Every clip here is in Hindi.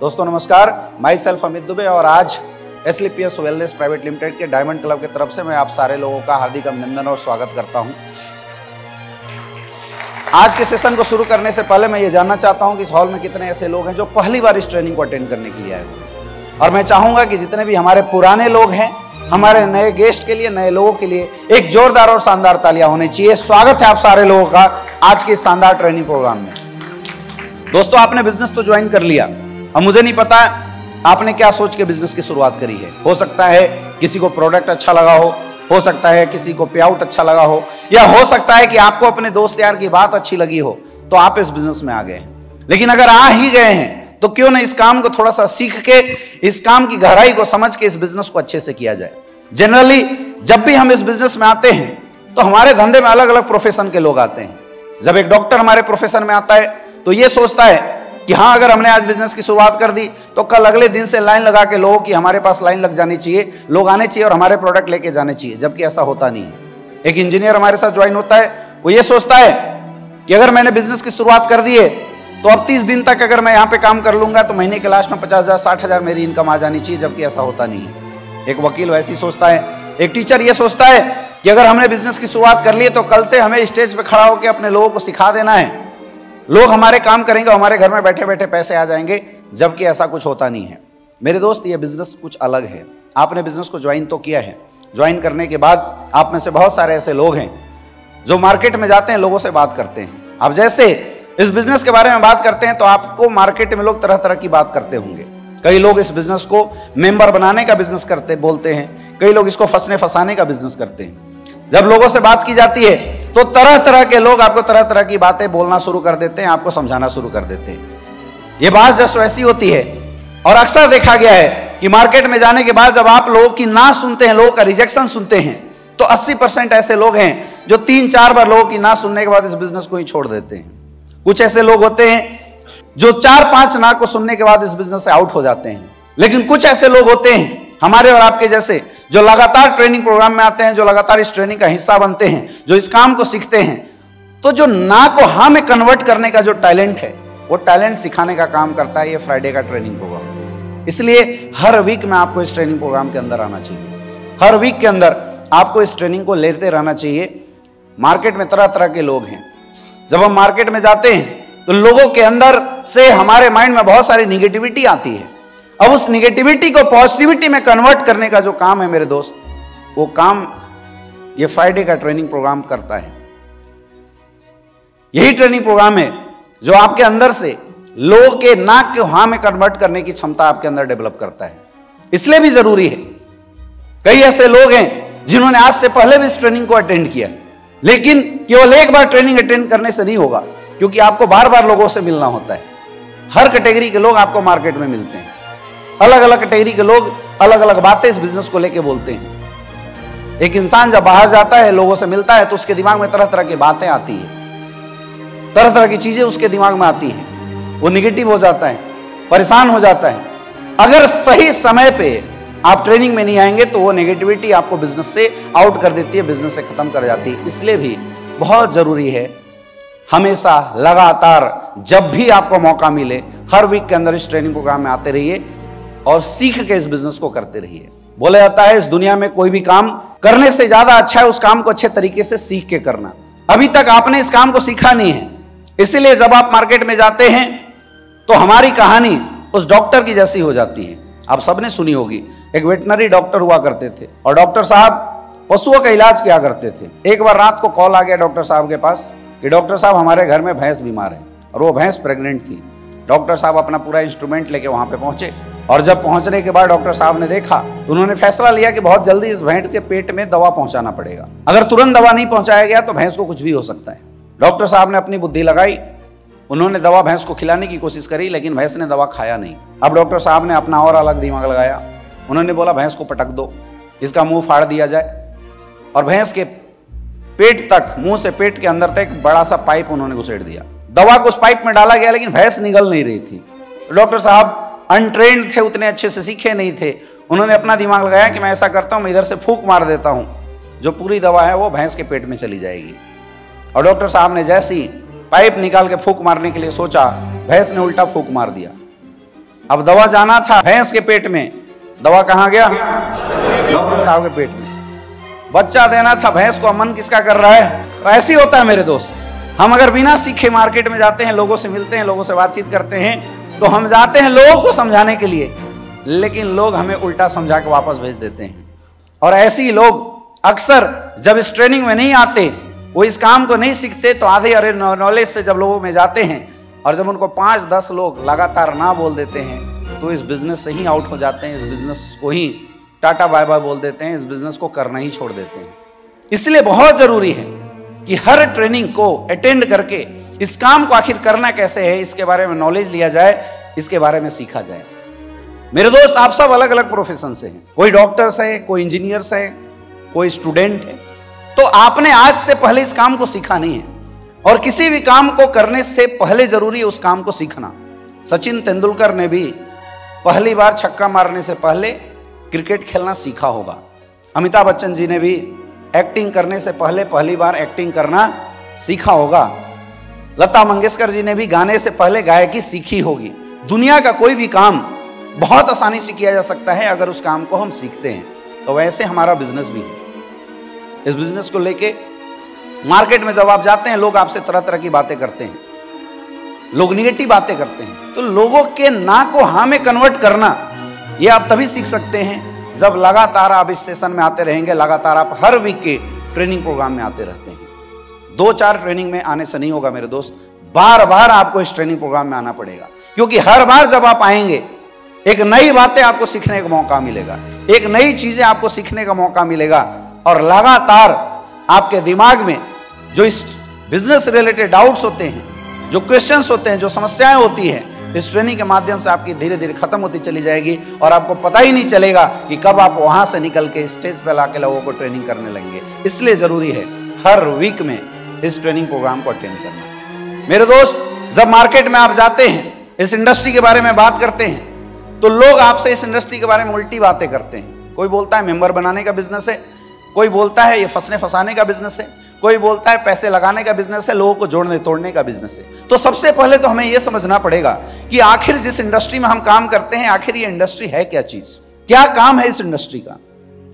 दोस्तों, नमस्कार। माई सेल्फ अमित दुबे और आज S L P S wellness private limited के डायमंड क्लब की तरफ़ से मैं आप सारे लोगों का हार्दिक अभिनंदन और स्वागत करता हूँ। आज के सेशन को शुरू करने से पहले मैं ये जानना चाहता हूँ कि इस हॉल में कितने ऐसे लोग हैं जो पहली बार इस ट्रेनिंग को अटेंड करने के लिए आए हुए और मैं चाहूँगा कि जितने भी हमारे पुराने लोग हैं, हमारे नए गेस्ट के लिए, नए लोगों के लिए एक जोरदार और शानदार तालियाँ होनी चाहिए। स्वागत है आप सारे लोगों का आज के इस शानदार ट्रेनिंग प्रोग्राम में। दोस्तों, आपने बिज़नेस तो ज्वाइन कर लिया। अब मुझे नहीं पता आपने क्या सोच के बिज़नेस की शुरुआत करी है। हो सकता है किसी को प्रोडक्ट अच्छा लगा हो हो सकता है किसी को पे आउट अच्छा लगा हो, या हो सकता है कि आपको अपने दोस्त यार की बात अच्छी लगी हो तो आप इस बिज़नेस में आ गए लेकिन अगर आ ही गए हैं तो क्यों ना इस काम को थोड़ा सा सीख के, इस काम की गहराई को समझ के इस बिज़नेस को अच्छे से किया जाए। जनरली जब भी हम इस बिज़नेस में आते हैं तो हमारे धंधे में अलग अलग प्रोफेशन के लोग आते हैं। जब एक डॉक्टर हमारे प्रोफेशन में आता है तो ये सोचता है कि हाँ अगर हमने आज बिज़नेस की शुरुआत कर दी तो कल अगले दिन से लाइन लगा के लोगों की हमारे पास लाइन लग जानी चाहिए, लोग आने चाहिए और हमारे प्रोडक्ट लेके जाने चाहिए, जबकि ऐसा होता नहीं है। एक इंजीनियर हमारे साथ ज्वाइन होता है, वो ये सोचता है कि अगर मैंने बिज़नेस की शुरुआत कर दी है तो अब तीस दिन तक अगर मैं यहाँ पे काम कर लूँगा तो महीने के लास्ट में पचास हज़ार, साठ हज़ार मेरी इनकम आ जानी चाहिए, जबकि ऐसा होता नहीं है। एक वकील वैसे सोचता है, एक टीचर ये सोचता है कि अगर हमने बिज़नेस की शुरुआत कर ली है तो कल से हमें स्टेज पे खड़ा होकर अपने लोगों को सिखा देना है। लोग हमारे काम करेंगे हमारे घर में बैठे बैठे पैसे आ जाएँगे, जबकि ऐसा कुछ होता नहीं है। मेरे दोस्त, ये बिज़नेस कुछ अलग है। आपने बिज़नेस को ज्वाइन तो किया है। ज्वाइन करने के बाद आप में से बहुत सारे ऐसे लोग हैं, जो मार्केट में जाते हैं, लोगों से बात करते हैं। अब जैसे इस बिज़नेस के बारे में बात करते हैं तो आपको मार्केट में लोग तरह तरह की बात करते होंगे। कई लोग इस बिज़नेस को मेंबर बनाने का बिज़नेस करते, बोलते हैं। कई लोग इसको फंसने फंसाने का बिज़नेस करते हैं। जब लोगों से बात की जाती है तो तरह तरह के लोग आपको तरह तरह की बातें बोलना शुरू कर देते हैं, आपको समझाना शुरू कर देते हैं। ये बात जस्ट वैसी होती है। और अक्सर देखा गया है कि मार्केट में जाने के बाद जब आप लोगों की ना सुनते हैं, लोगों का रिजेक्शन सुनते हैं तो 80 परसेंट ऐसे लोग हैं जो तीन चार बार लोगों की ना सुनने के बाद इस बिज़नेस को ही छोड़ देते हैं। कुछ ऐसे लोग होते हैं जो चार पाँच ना को सुनने के बाद इस बिज़नेस से आउट हो जाते हैं। लेकिन कुछ ऐसे लोग होते हैं, हमारे और आपके जैसे जो लगातार ट्रेनिंग प्रोग्राम में आते हैं, जो लगातार इस ट्रेनिंग का हिस्सा बनते हैं, जो इस काम को सीखते हैं तो जो ना को हा में कन्वर्ट करने का जो टैलेंट है, वो टैलेंट सिखाने का काम करता है ये फ्राइडे का ट्रेनिंग प्रोग्राम इसलिए हर वीक में आपको इस ट्रेनिंग प्रोग्राम के अंदर आना चाहिए। हर वीक के अंदर आपको इस ट्रेनिंग को लेते रहना चाहिए। मार्केट में तरह तरह के लोग हैं। जब हम मार्केट में जाते हैं तो लोगों के अंदर से हमारे माइंड में बहुत सारी निगेटिविटी आती है। अब उस निगेटिविटी को पॉजिटिविटी में कन्वर्ट करने का जो काम है मेरे दोस्त, वो काम ये फ्राइडे का ट्रेनिंग प्रोग्राम करता है। यही ट्रेनिंग प्रोग्राम है जो आपके अंदर से लोग के नाक के हा में कन्वर्ट करने की क्षमता आपके अंदर डेवलप करता है। इसलिए भी ज़रूरी है। कई ऐसे लोग हैं जिन्होंने आज से पहले भी इस ट्रेनिंग को अटेंड किया लेकिन केवल एक बार ट्रेनिंग अटेंड करने से नहीं होगा, क्योंकि आपको बार बार लोगों से मिलना होता है। हर कैटेगरी के लोग आपको मार्केट में मिलते हैं। अलग अलग कैटेगरी के लोग अलग अलग बातें इस बिज़नेस को लेके बोलते हैं। एक इंसान जब बाहर जाता है, लोगों से मिलता है तो उसके दिमाग में तरह तरह की बातें आती है। तरह तरह की चीज़ें उसके दिमाग में आती हैं। वो निगेटिव हो जाता है, परेशान हो जाता है। अगर सही समय पे आप ट्रेनिंग में नहीं आएँगे तो वो नेगेटिविटी आपको बिज़नेस से आउट कर देती है बिज़नेस से खत्म कर जाती है। इसलिए भी बहुत ज़रूरी है, हमेशा लगातार जब भी आपको मौका मिले, हर वीक के अंदर इस ट्रेनिंग प्रोग्राम में आते रहिए। और सीख के इस बिज़नेस को करते रहिए। बोला जाता है, इस दुनिया में कोई भी काम करने से ज़्यादा अच्छा है उस काम को अच्छे तरीके से सीख के करना। अभी तक आपने इस काम को सीखा नहीं है। इसीलिए जब आप मार्केट में जाते हैं तो हमारी कहानी उस डॉक्टर की जैसी हो जाती है। आप सबने सुनी होगी, एक वेटनरी डॉक्टर हुआ करते थे, और डॉक्टर साहब पशुओं का इलाज किया करते थे। एक बार रात को कॉल आ गया डॉक्टर साहब के पास, कि डॉक्टर साहब, हमारे घर में भैंस बीमार है, और वो भैंस प्रेग्नेंट थी। डॉक्टर साहब अपना पूरा इंस्ट्रूमेंट लेके वहाँ पे पहुँचे। और जब पहुँचने के बाद डॉक्टर साहब ने देखा तो उन्होंने फैसला लिया कि बहुत जल्दी इस भैंस के पेट में दवा पहुंचाना पड़ेगा। अगर तुरंत दवा नहीं पहुँचाया गया तो भैंस को कुछ भी हो सकता है। डॉक्टर साहब ने अपनी बुद्धि लगाई। उन्होंने दवा भैंस को खिलाने की कोशिश करी, लेकिन भैंस ने दवा खाया नहीं। अब डॉक्टर साहब ने अपना और अलग दिमाग लगाया। उन्होंने बोला, भैंस को पटक दो, इसका मुँह फाड़ दिया जाए। और भैंस के पेट तक, मुँह से पेट के अंदर तक बड़ा सा पाइप उन्होंने घुसेड़ दिया। दवा को उस पाइप में डाला गया, लेकिन भैंस निगल नहीं रही थी। तो डॉक्टर साहब अनट्रेंड थे, उतने अच्छे से सीखे नहीं थे। उन्होंने अपना दिमाग लगाया कि मैं ऐसा करता हूँ, मैं इधर से फूक मार देता हूँ। जो पूरी दवा है, वो भैंस के पेट में चली जाएगी। और डॉक्टर साहब ने जैसी पाइप निकाल के फूक मारने के लिए सोचा, भैंस ने उल्टा फूक मार दिया। अब दवा जाना था भैंस के पेट में। दवा कहाँ गया? डॉक्टर साहब के पेट में। बच्चा देना था भैंस को अमन किसका कर रहा है? तो ऐसे होता है मेरे दोस्त। हम अगर बिना सीखे मार्केट में जाते हैं, लोगों से मिलते हैं, लोगों से बातचीत करते हैं तो हम जाते हैं लोगों को समझाने के लिए, लेकिन लोग हमें उल्टा समझा के वापस भेज देते हैं। और ऐसे ही लोग अक्सर जब इस ट्रेनिंग में नहीं आते, वो इस काम को नहीं सीखते तो आधे अरे नॉलेज से जब लोगों में जाते हैं, और जब उनको पाँच, दस लोग लगातार ना बोल देते हैं तो इस बिज़नेस से ही आउट हो जाते हैं, इस बिज़नेस को ही टाटा बाय बाय बोल देते हैं, इस बिज़नेस को करना ही छोड़ देते हैं। इसलिए बहुत ज़रूरी है कि हर ट्रेनिंग को अटेंड करके इस काम को आखिर करना कैसे है? इसके बारे में नॉलेज लिया जाए, इसके बारे में सीखा जाए। मेरे दोस्त, आप सब अलग अलग प्रोफेशन से हैं। कोई डॉक्टर्स है, कोई इंजीनियर्स है, कोई स्टूडेंट है। तो आपने आज से पहले इस काम को सीखा नहीं है। और किसी भी काम को करने से पहले ज़रूरी है उस काम को सीखना। सचिन तेंदुलकर ने भी पहली बार छक्का मारने से पहले क्रिकेट खेलना सीखा होगा। अमिताभ बच्चन जी ने भी एक्टिंग करने से पहले पहली बार एक्टिंग करना सीखा होगा। लता मंगेशकर जी ने भी गाने से पहले गायकी सीखी होगी। दुनिया का कोई भी काम बहुत आसानी से किया जा सकता है अगर उस काम को हम सीखते हैं। तो वैसे हमारा बिज़नेस भी है। इस बिज़नेस को लेके मार्केट में जब आप जाते हैं, लोग आपसे तरह तरह की बातें करते हैं। लोग निगेटिव बातें करते हैं। तो लोगों के ना को हाँ में कन्वर्ट करना, ये आप तभी सीख सकते हैं जब लगातार आप इस सेशन में आते रहेंगे, लगातार आप हर वीक के ट्रेनिंग प्रोग्राम में आते रहते हैं। दो चार ट्रेनिंग में आने से नहीं होगा मेरे दोस्त। बार बार आपको इस ट्रेनिंग प्रोग्राम में आना पड़ेगा। क्योंकि हर बार जब आप आएँगे, एक नई बातें आपको सीखने का मौका मिलेगा। एक नई चीज़ें आपको सीखने का मौका मिलेगा। और लगातार आपके दिमाग में जो इस बिज़नेस रिलेटेड डाउट्स होते हैं, जो क्वेश्चंस होते हैं, जो समस्याएँ होती हैं, इस ट्रेनिंग के माध्यम से आपकी धीरे धीरे खत्म होती चली जाएगी और आपको पता ही नहीं चलेगा कि कब आप वहाँ से निकल के स्टेज पर लाके लोगों को ट्रेनिंग करने लगेंगे। इसलिए ज़रूरी है, हर वीक में इस ट्रेनिंग प्रोग्राम को अटेंड करना। मेरे दोस्त, जब मार्केट में आप जाते हैं, इस इंडस्ट्री के बारे में बात करते हैं तो लोग आपसे इस इंडस्ट्री के बारे में उल्टी बातें करते हैं। कोई बोलता है मेंबर बनाने का बिज़नेस है, कोई बोलता है ये फंसने फंसाने का बिज़नेस है, कोई बोलता है पैसे लगाने का बिज़नेस है, लोगों को जोड़ने तोड़ने का बिज़नेस है। तो सबसे पहले तो हमें यह समझना पड़ेगा कि आखिर जिस इंडस्ट्री में हम काम करते हैं, आखिर ये इंडस्ट्री है क्या चीज़? क्या काम है इस इंडस्ट्री का?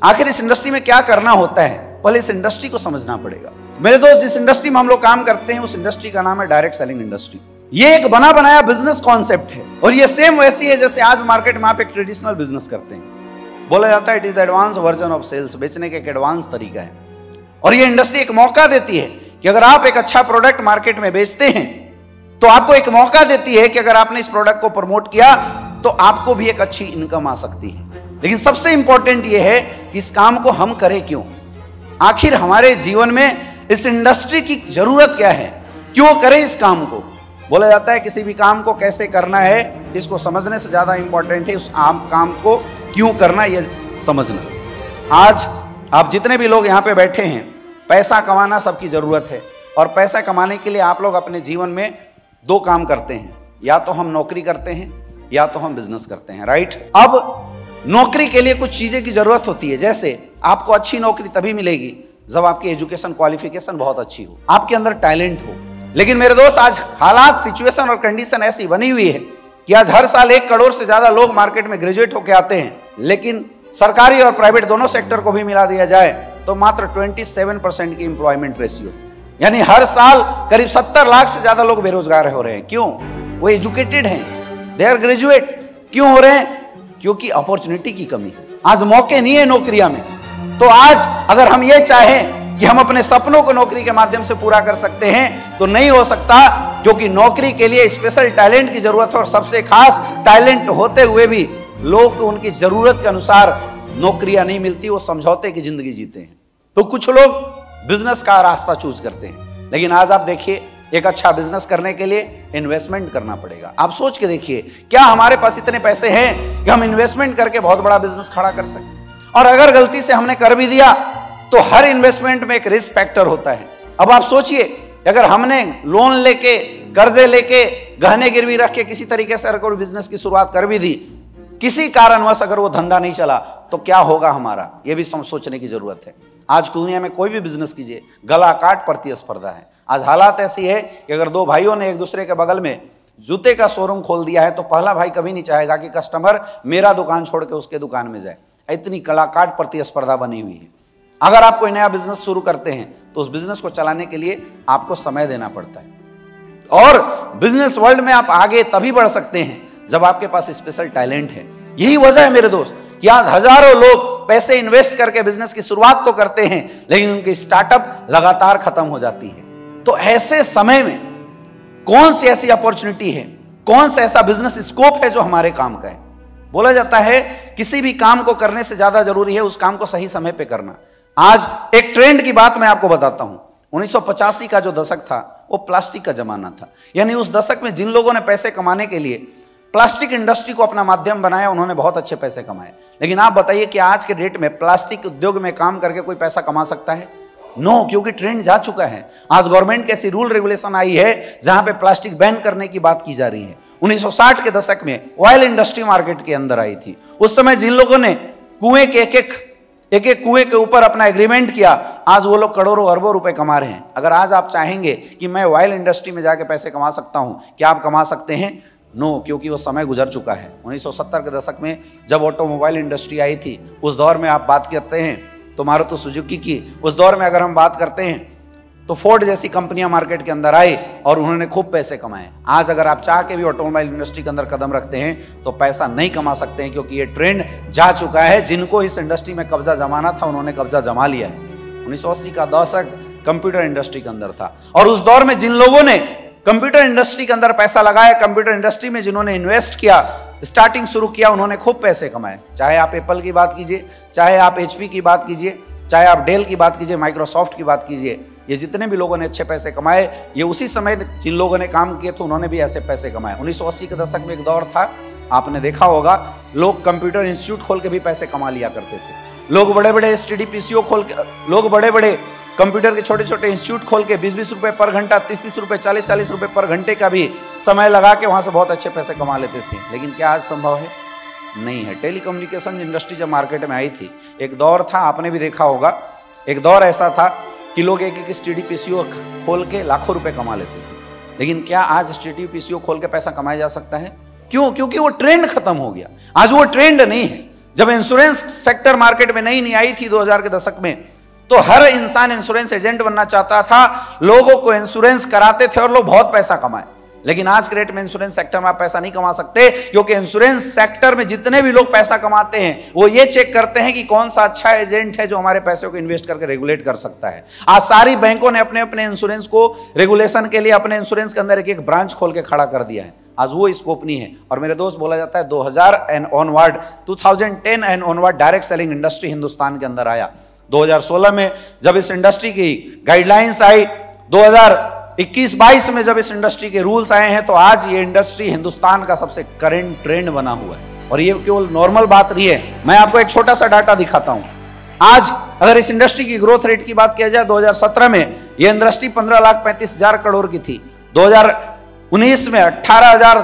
आखिर इस इंडस्ट्री में क्या करना होता है? पहले इस इंडस्ट्री को समझना पड़ेगा। मेरे दोस्त, जिस इंडस्ट्री में हम लोग काम करते हैं, उस इंडस्ट्री का नाम है डायरेक्ट सेलिंग इंडस्ट्री ये एक बना बनाया बिज़नेस कॉन्सेप्ट है और ये सेम वैसी है जैसे आज मार्केट में आप एक ट्रेडिशनल बिज़नेस करते हैं. बोला जाता है it is the advance version of sales बेचने का एक एडवांस तरीका है. और ये इंडस्ट्री एक मौका देती है कि अगर आप एक अच्छा प्रोडक्ट मार्केट में बेचते हैं तो आपको एक मौका देती है कि अगर आपने इस प्रोडक्ट को प्रमोट किया तो आपको भी एक अच्छी इनकम आ सकती है. लेकिन सबसे इंपॉर्टेंट यह है कि इस काम को हम करें क्यों? आखिर हमारे जीवन में इस इंडस्ट्री की ज़रूरत क्या है? क्यों करें इस काम को? बोला जाता है किसी भी काम को कैसे करना है, इसको समझने से ज़्यादा इंपॉर्टेंट है, उस आम काम को क्यों करना यह समझना। आज आप जितने भी लोग यहाँ पे बैठे हैं, पैसा कमाना सबकी ज़रूरत है, और पैसा कमाने के लिए आप लोग अपने जीवन में दो काम करते हैं। या तो हम नौकरी करते हैं, या तो हम बिज़नेस करते हैं राइट अब नौकरी के लिए कुछ चीज़ें की ज़रूरत होती है, जैसे आपको अच्छी नौकरी तभी मिलेगी जब आपकी एजुकेशन क्वालिफिकेशन बहुत अच्छी हो, आपके अंदर टैलेंट हो, लेकिन मेरे दोस्त, आज हालात, सिचुएशन और कंडीशन ऐसी बनी हुई है कि आज हर साल एक करोड़ से ज़्यादा लोग मार्केट में ग्रेजुएट होकर आते हैं, लेकिन सरकारी और प्राइवेट दोनों सेक्टर को भी मिला दिया जाए तो मात्र 27 परसेंट की इंप्लॉयमेंट रेशियो यानी हर साल करीब 70 लाख से ज़्यादा लोग बेरोजगार हो रहे हैं। क्यों? वो एजुकेटेड हैं। दे आर ग्रेजुएट क्यों हो रहे हैं? क्योंकि अपॉर्चुनिटी की कमी। आज मौके नहीं है नौकरिया में। तो आज अगर हम ये चाहें कि हम अपने सपनों को नौकरी के माध्यम से पूरा कर सकते हैं तो नहीं हो सकता क्योंकि नौकरी के लिए स्पेशल टैलेंट की ज़रूरत है और सबसे खास टैलेंट होते हुए भी लोग उनकी ज़रूरत के अनुसार नौकरियाँ नहीं मिलती, वो समझौते की ज़िंदगी जीते हैं। तो कुछ लोग बिज़नेस का रास्ता चूज़ करते हैं। लेकिन आज आप देखिए, एक अच्छा बिज़नेस करने के लिए इन्वेस्टमेंट करना पड़ेगा। आप सोच के देखिए, क्या हमारे पास इतने पैसे हैं कि हम इन्वेस्टमेंट करके बहुत बड़ा बिज़नेस खड़ा कर सकें? और अगर गलती से हमने कर भी दिया तो हर इन्वेस्टमेंट में एक रिस्क फैक्टर होता है। अब आप सोचिए, अगर हमने लोन लेके, कर्जे लेके, गहने गिरवी रख के किसी तरीके से अगर बिज़नेस की शुरुआत कर भी दी, किसी कारणवश अगर वो धंधा नहीं चला तो क्या होगा हमारा? ये भी सोचने की ज़रूरत है। आज दुनिया में कोई भी बिज़नेस कीजिए, गला काट प्रतिस्पर्धा है। आज हालात ऐसी है कि अगर दो भाइयों ने एक दूसरे के बगल में जूते का शोरूम खोल दिया है तो पहला भाई कभी नहीं चाहेगा कि कस्टमर मेरा दुकान छोड़ के उसके दुकान में जाए। इतनी कलाकार प्रतिस्पर्धा बनी हुई है। अगर आप कोई नया बिज़नेस शुरू करते हैं तो उस बिज़नेस को चलाने के लिए आपको समय देना पड़ता है। और बिज़नेस वर्ल्ड में आप आगे तभी बढ़ सकते हैं, जब आपके पास स्पेशल टैलेंट है। यही वजह है मेरे दोस्त, कि आज हज़ारों लोग पैसे इन्वेस्ट करके बिज़नेस की शुरुआत तो करते हैं, लेकिन उनकी स्टार्टअप लगातार खत्म हो जाती है। तो ऐसे समय में कौन सी ऐसी अपॉर्चुनिटी है? कौन सा ऐसा बिज़नेस स्कोप है जो हमारे काम का है? बोला जाता है किसी भी काम को करने से ज़्यादा ज़रूरी है उस काम को सही समय पे करना। आज एक ट्रेंड की बात मैं आपको बताता हूँ। उन्नीस का जो दशक था वो प्लास्टिक का जमाना था। यानी उस दशक में जिन लोगों ने पैसे कमाने के लिए प्लास्टिक इंडस्ट्री को अपना माध्यम बनाया उन्होंने बहुत अच्छे पैसे कमाए। लेकिन आप बताइए कि आज के डेट में प्लास्टिक उद्योग में काम करके कोई पैसा कमा सकता है? नो no, क्योंकि ट्रेंड जा चुका है। आज गवर्नमेंट की ऐसी रूल रेगुलेशन आई है जहाँ पे प्लास्टिक बैन करने की बात की जा रही है। 1960 के दशक में ऑयल इंडस्ट्री मार्केट के अंदर आई थी। उस समय जिन लोगों ने कुएँ के एक एक एक एक कुएँ के ऊपर अपना एग्रीमेंट किया आज वो लोग करोड़ों अरबों रुपए कमा रहे हैं। अगर आज आप चाहेंगे कि मैं ऑयल इंडस्ट्री में जाके पैसे कमा सकता हूँ क्या आप कमा सकते हैं? नो no, क्योंकि वो समय गुजर चुका है। 1970 के दशक में जब ऑटोमोबाइल इंडस्ट्री आई थी उस दौर में आप बात करते हैं तो मारुति सुजुकी की उस दौर में अगर हम बात करते हैं तो फोर्ड जैसी कंपनियाँ मार्केट के अंदर आई और उन्होंने खूब पैसे कमाए। आज अगर आप चाह के भी ऑटोमोबाइल इंडस्ट्री के अंदर कदम रखते हैं तो पैसा नहीं कमा सकते हैं, क्योंकि ये ट्रेंड जा चुका है। जिनको इस इंडस्ट्री में कब्जा जमाना था, उन्होंने कब्जा जमा लिया है। उन्नीस का दशक कंप्यूटर इंडस्ट्री के अंदर था। और उस दौर में जिन लोगों ने कंप्यूटर इंडस्ट्री के अंदर पैसा लगाया कंप्यूटर इंडस्ट्री में जिन्होंने इन्वेस्ट किया स्टार्टिंग शुरू किया, उन्होंने खूब पैसे कमाए। चाहे आप एप्पल की बात कीजिए, चाहे आप एचपी की बात कीजिए, चाहे आप डेल की बात कीजिए माइक्रोसॉफ्ट की बात कीजिए ये जितने भी लोगों ने अच्छे पैसे कमाए, ये उसी समय जिन लोगों ने काम किए थे, उन्होंने भी ऐसे पैसे कमाए। 1980 के दशक में एक दौर था, आपने देखा होगा, लोग कंप्यूटर इंस्टीट्यूट खोल के भी पैसे कमा लिया करते थे। लोग बड़े बड़े एस टी खोल के, लोग बड़े बड़े कंप्यूटर के छोटे छोटे इंस्टीट्यूट खोल के बीस बीस रुपए पर घंटा तीस तीस रुपए चालीस चालीस रुपए पर घंटे का भी समय लगा के वहाँ से बहुत अच्छे पैसे कमा लेते थे। लेकिन क्या आज संभव है? नहीं है। टेलीकम्युनिकेशन इंडस्ट्री जब मार्केट में आई थी, एक दौर था, आपने भी देखा होगा, एक दौर ऐसा था कि लोग एक एक स्टडी पीसीओ खोल के लाखों रुपए कमा लेते थे। लेकिन क्या आज स्टडी पीसीओ खोल के पैसा कमाया जा सकता है? क्यों? क्योंकि वो ट्रेंड खत्म हो गया। आज वो ट्रेंड नहीं है। जब इंश्योरेंस सेक्टर मार्केट में नई नहीं आई थी 2000 के दशक में तो हर इंसान इंश्योरेंस एजेंट बनना चाहता था। लोगों को इंश्योरेंस कराते थे और लोग बहुत पैसा कमाए। लेकिन आज के रेट में इंश्योरेंस सेक्टर में आप पैसा नहीं कमा सकते, क्योंकि इंश्योरेंस सेक्टर में जितने भी लोग पैसा कमाते हैं, वो ये चेक करते हैं कि कौन सा अच्छा एजेंट है जो हमारे पैसे को इन्वेस्ट करके रेगुलेट कर सकता है। आज सारी बैंकों ने अपने अपने इंश्योरेंस को रेगुलेशन के लिए अपने इंश्योरेंस के अंदर एक एक ब्रांच खोल के खड़ा कर दिया है। आज वो स्कोप नहीं है। और मेरे दोस्त बोला जाता है 2000 and onward 2010 and onward direct selling industry Hindustan के अंदर आया। 2016 में जब इस इंडस्ट्री की गाइडलाइंस आई 2021-22 में जब इस इंडस्ट्री के रूल्स आए हैं तो आज ये इंडस्ट्री हिंदुस्तान का सबसे करेंट ट्रेंड बना हुआ है। और ये केवल नॉर्मल बात नहीं है। मैं आपको एक छोटा सा डाटा दिखाता हूँ। आज अगर इस इंडस्ट्री की ग्रोथ रेट की बात किया जाए 2017 में ये इंडस्ट्री पंद्रह लाख पैंतीस हज़ार करोड़ की थी। 2019 में अठारह हज़ार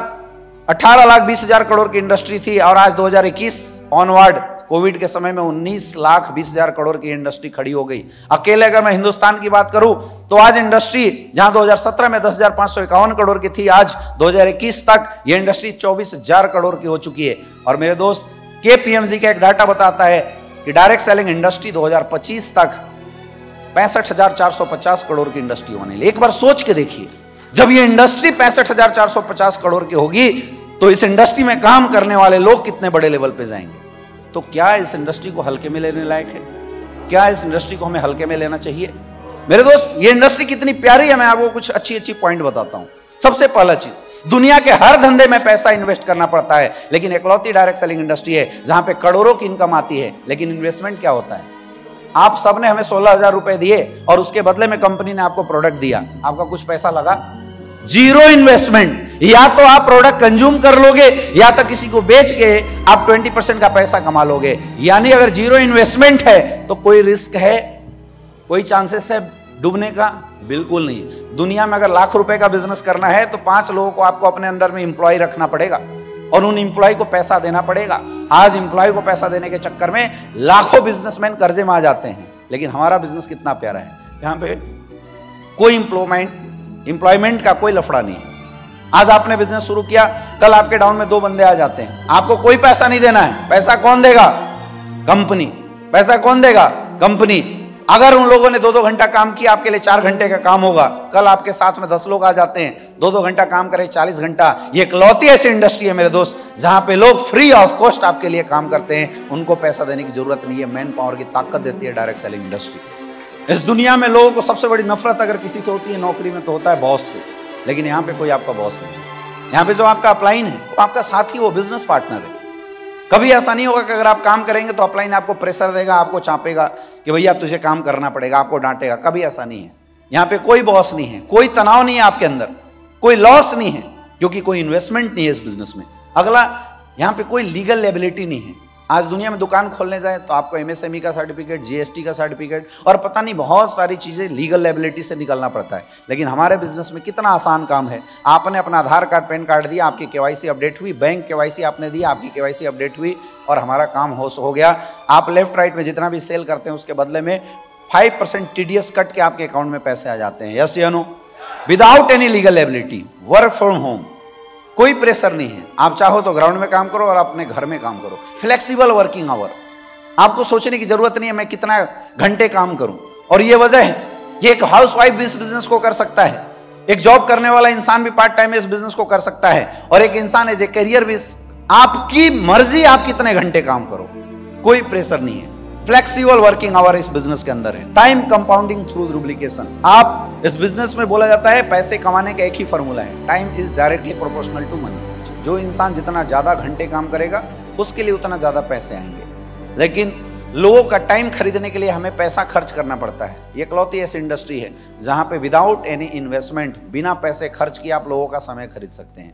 अठारह लाख बीस हज़ार करोड़ की इंडस्ट्री थी और आज 2021 ऑनवर्ड कोविड के समय में 19 लाख बीस हज़ार करोड़ की इंडस्ट्री खड़ी हो गई। अकेले अगर मैं हिंदुस्तान की बात करूँ तो आज इंडस्ट्री जहाँ 2017 में दस हज़ार पाँच सौ इक्यावन करोड़ की थी, आज 2021 तक ये इंडस्ट्री चौबीस हज़ार करोड़ की हो चुकी है। और मेरे दोस्त के का एक डाटा बताता है कि डायरेक्ट सेलिंग इंडस्ट्री 2025 तक पैंसठ करोड़ की इंडस्ट्री होने एक बार सोच के देखिए, जब ये इंडस्ट्री पैंसठ करोड़ की होगी तो इस इंडस्ट्री में काम करने वाले लोग कितने बड़े लेवल पे जाएँगे? तो क्या इस इंडस्ट्री को हल्के में लेने लायक है? क्या इस इंडस्ट्री को हमें हल्के में लेना चाहिए? मेरे दोस्त, ये इंडस्ट्री कितनी प्यारी है, मैं आपको कुछ अच्छी अच्छी पॉइंट बताता हूँ। सबसे पहला चीज़, दुनिया के हर धंधे में पैसा इन्वेस्ट करना पड़ता है, लेकिन एकलौती डायरेक्ट सेलिंग इंडस्ट्री है, जहाँ पे करोड़ों की इनकम आती है, लेकिन इन्वेस्टमेंट क्या होता है? आप सबने हमें सोलह हज़ार रुपए दिए, और उसके बदले में कंपनी ने आपको प्रोडक्ट दिया। आपका कुछ पैसा लगा? ज़ीरो इन्वेस्टमेंट या तो आप प्रोडक्ट कंज्यूम कर लोगे, या तो किसी को बेच के आप 20 परसेंट का पैसा कमा लोगे। यानी अगर ज़ीरो इन्वेस्टमेंट है तो कोई रिस्क है? कोई चांसेस है डूबने का? बिल्कुल नहीं। दुनिया में अगर लाख रुपए का बिज़नेस करना है तो पाँच लोगों को आपको अपने अंडर में इंप्लॉय रखना पड़ेगा। और उन इंप्लॉय को पैसा देना पड़ेगा। आज इंप्लॉय को पैसा देने के चक्कर में लाखों बिजनेसमैन कर्जे में आ जाते हैं। लेकिन हमारा बिज़नेस कितना प्यारा है। यहाँ पे कोई इंप्लॉयमेंट इंप्लॉयमेंट का कोई लफड़ा नहीं आज आपने बिज़नेस शुरू किया, कल आपके डाउन में दो बंदे आ जाते हैं। आपको कोई पैसा नहीं देना है। पैसा कौन देगा? कंपनी पैसा कौन देगा? कंपनी अगर उन लोगों ने दो दो घंटा काम किया, आपके लिए चार घंटे का काम होगा। कल आपके साथ में दस लोग आ जाते हैं। दो दो घंटा काम करें, चालीस घंटा। ये इकलौती ऐसी इंडस्ट्री है मेरे दोस्त, जहाँ पे लोग फ्री ऑफ़ कॉस्ट आपके लिए काम करते हैं। उनको पैसा देने की ज़रूरत नहीं है। मैन पावर की ताकत देती है डायरेक्ट सेलिंग इंडस्ट्री इस दुनिया में लोगों को सबसे बड़ी नफरत अगर किसी से होती है, नौकरी में तो होता है बॉस से। लेकिन यहाँ पे कोई आपका बॉस नहीं यहाँ पे जो आपका अपलाइन है, वो आपका साथी, वो बिज़नेस पार्टनर है। कभी ऐसा नहीं होगा कि अगर आप काम करेंगे तो अपलाइन आपको प्रेशर देगा, आपको चापेगा कि भैया तुझे काम करना पड़ेगा, आपको डांटेगा। कभी ऐसा नहीं है। यहाँ पे कोई बॉस नहीं है, कोई तनाव नहीं है आपके अंदर, कोई लॉस नहीं है, क्योंकि कोई इन्वेस्टमेंट नहीं है इस बिज़नेस में। अगला, यहाँ पे कोई लीगल लेबिलिटी नहीं है। आज दुनिया में दुकान खोलने जाए तो आपको एमएसएमई का सर्टिफिकेट जीएसटी का सर्टिफिकेट और पता नहीं बहुत सारी चीज़ें लीगल लेबिलिटी से निकलना पड़ता है। लेकिन हमारे बिज़नेस में कितना आसान काम है। आपने अपना आधार कार्ड, पैन कार्ड दिया, आपकी केवाईसी अपडेट हुई बैंक केवाईसी आपने दी आपकी केवाईसी अपडेट हुई और हमारा काम हो हो गया। आप लेफ़्ट राइट में जितना भी सेल करते हैं उसके बदले में फाइव परसेंट टी कट के आपके अकाउंट में पैसे आ जाते हैं। यस या no without any legal ability work from home कोई प्रेशर नहीं है। आप चाहो तो ग्राउंड में काम करो और अपने घर में काम करो। फ्लेक्सिबल वर्किंग आवर आपको सोचने की ज़रूरत नहीं है मैं कितना घंटे काम करूँ। और ये वजह है कि एक हाउस वाइफ इस बिज़नेस को कर सकता है। एक जॉब करने वाला इंसान भी पार्ट टाइम इस बिज़नेस को कर सकता है। और एक इंसान एज ए करियर भी आपकी मर्ज़ी आप कितने घंटे काम करो। कोई प्रेशर नहीं है। फ्लेक्सिबल वर्किंग आवर इस बिज़नेस के अंदर है। टाइम कंपाउंडिंग थ्रू डुप्लीकेशन आप इस बिज़नेस में बोला जाता है, पैसे कमाने का एक ही फॉर्मूला है। Time is directly proportional to money जो इंसान जितना ज़्यादा घंटे काम करेगा, उसके लिए उतना ज़्यादा पैसे आएँगे। लेकिन लोगों का टाइम खरीदने के लिए हमें पैसा खर्च करना पड़ता है। ये कलौती ऐसी इंडस्ट्री है, जहाँ पे विदाउट एनी इन्वेस्टमेंट बिना पैसे खर्च किए आप लोगों का समय खरीद सकते हैं।